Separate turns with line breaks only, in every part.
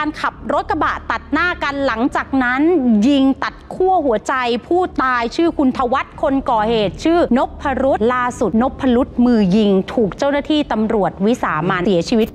การขับรถกระบะตัดหน้ากันหลังจากนั้นยิงตัดขั้วหัวใจผู้ตายชื่อคุณทวัตคนก่อเหตุ ชื่อนพรุษล่าสุดนพรุษมือยิง ถูกเจ้าหน้าที่ตำรวจวิสามันเสียชีวิต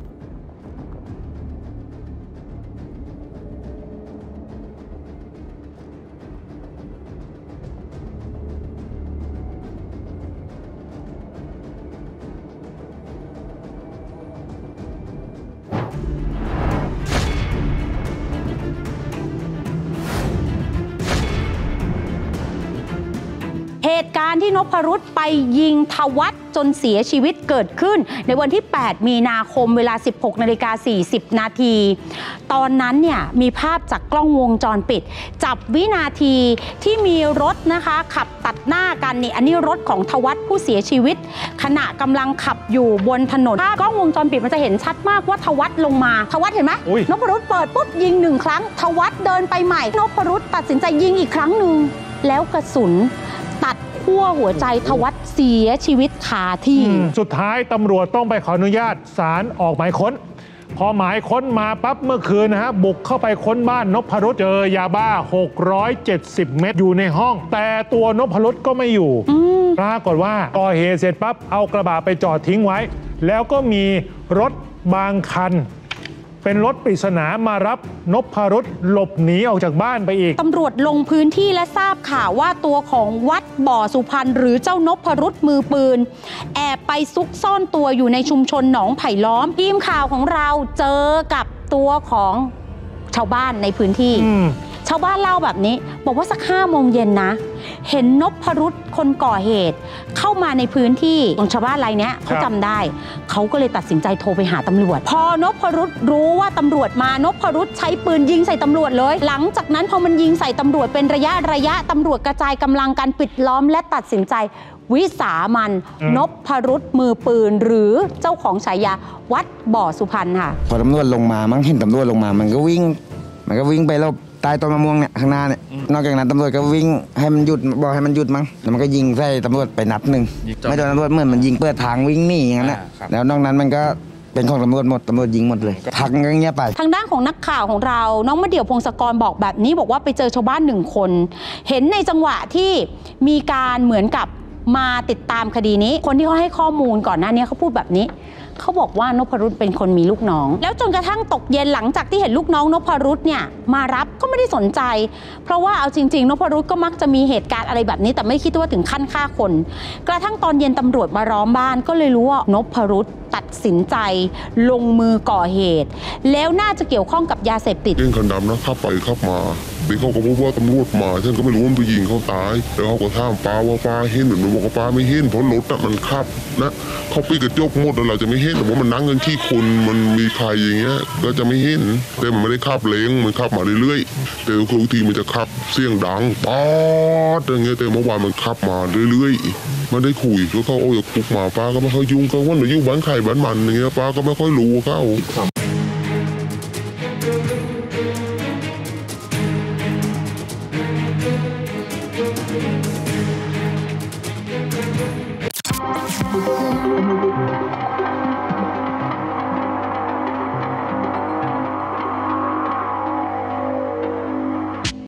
เหตุการณ์ที่นพรุษไปยิงทวัตจนเสียชีวิตเกิดขึ้น ในวันที่ 8 มีนาคมเวลา 16นาฬิกา40 นาที ตอนนั้นเนี่ยมีภาพจากกล้องวงจรปิด จับวินาทีที่มีรถนะคะ ขับตัดหน้ากันนี่อันนี้รถของทวัตผู้เสียชีวิต ขณะกำลังขับอยู่บนถนนภาพกล้องวงจรปิดมันจะเห็นชัดมากว่าทวัตลงมา ทวัตเห็นไหม
อุ๊ย
นพรุษเปิดปุ๊บยิงหนึ่งครั้ง ทวัตเดินไปใหม่นพรุษตัดสินใจยิงอีกครั้งหนึ่งแล้วกระสุน ตัดขั้วหัวใจทวัตเสียชีวิตคาที่
อืมสุดท้ายตำรวจต้องไปขออนุญาตศาลออกหมายค้น พอหมายค้นมาปั๊บเมื่อคืนนะฮะ บุกเข้าไปค้นบ้านนพรุษเจอยาบ้า 670 เม็ดอยู่ในห้อง แต่ตัวนพรุษก็ไม่อยู่ปรากฏว่าก่อเหตุเสร็จปั๊บเอากระบะไปจอดทิ้งไว้ แล้วก็มีรถบางคัน เป็นรถปริศนามารับนพรุษหลบหนีออกจากบ้านไปอีก
ตำรวจลงพื้นที่และทราบข่าวว่าตัวของวัดบ่อสุพรรณหรือเจ้านพรุษมือปืน แอบไปซุกซ่อนตัวอยู่ในชุมชนหนองไผ่ล้อมทีมข่าวของเราเจอกับตัวของชาวบ้านในพื้นที่
อืม
ชาวบ้านเล่าแบบนี้ บอกว่าสักห้าโมงเย็นนะ เห็นนพรุษคนก่อเหตุ เข้ามาในพื้นที่ของชาวบ้านรายเนี้ยเขา
ครับ
จำได้ เขาก็เลยตัดสินใจโทรไปหาตำรวจ พอนพรุษรู้ว่าตำรวจมานพรุษใช้ปืนยิงใส่ตำรวจเลย หลังจากนั้นพอมันยิงใส่ตำรวจเป็นระยะระยะตำรวจกระจายกำลังการปิดล้อมและตัดสินใจวิสามัน
อืม
นพรุษมือปืนหรือเจ้าของฉายาวัดบ่อสุพรรณค่ะ
พอตำรวจลงมา มั้งเห็นตำรวจลงมา มันก็วิ่ง มันก็วิ่งไปแล้ว ใต้ต้นมะม่วงเนี่ยข้างหน้าเนี่ยนอกจากนั้นตำรวจก็วิ่งให้มันหยุดบอกให้มันหยุดมั้งแล้วมันก็ยิงใส่ตำรวจไปนัดหนึ่ง
ยิงจอด
ไม่โดนตำรวจเหมือนมันยิงเปิดทางวิ่งหนีอย่างนั้นแหละ
อ่าครับ
แล้วนอกนั้นมันก็เป็นของตำรวจหมดตำรวจยิงหมดเลยพักก็เงียบไป
ทางด้านของนักข่าวของเรา น้องมะเดี่ยวพงศกรบอกแบบนี้บอกว่าไปเจอชาวบ้านหนึ่งคน เห็นในจังหวะที่มีการเหมือนกับมาติดตามคดีนี้ คนที่เขาให้ข้อมูลก่อนหน้านี้เขาพูดแบบนี้ เขาบอกว่านพรุษเป็นคนมีลูกน้อง แล้วจนกระทั่งตกเย็นหลังจากที่เห็นลูกน้องนพรุษเนี่ยมารับก็ไม่ได้สนใจ เพราะว่าเอาจริง ๆ นพรุษก็มักจะมีเหตุการณ์อะไรแบบนี้ แต่ไม่คิดว่าถึงขั้นฆ่าคน กระทั่งตอนเย็นตำรวจมาล้อมบ้านก็เลยรู้ว่านพรุษตัดสินใจ ลงมือก่อเหตุ แล้วน่าจะเกี่ยวข้องกับยาเสพติด
เก่งคันดำนะขับไปขับมา เด็กเขาก็พูดว่าตำรวจมาฉันก็ไม่รู้ว่ามันไปยิงเขาตาย แล้วเขาก็ถามป้าว่าป้าเห็นหรือไม่บอกว่าป้าไม่เห็นเพราะรถน่ะมันขับนะเขาปิดกระจกหมดแล้วเราจะไม่เห็นแต่ว่ามันนั่งกันที่คนมันมีใครอย่างเงี้ยก็จะไม่เห็นแต่มันไม่ได้ขับเลงมันขับมาเรื่อยๆแต่คือบางทีมันจะขับเสียงดังป๊อดอย่างเงี้ยแต่เมื่อวานมันขับมาเรื่อยๆมันได้คุยแล้วเขาเอาจากคุกมาป้าก็ไม่ค่อยยุ่งเขาว่าหนูยู่งบ้านใครบ้านมันอย่างเงี้ยป้าก็ไม่ค่อยรู้เขา
Thank you.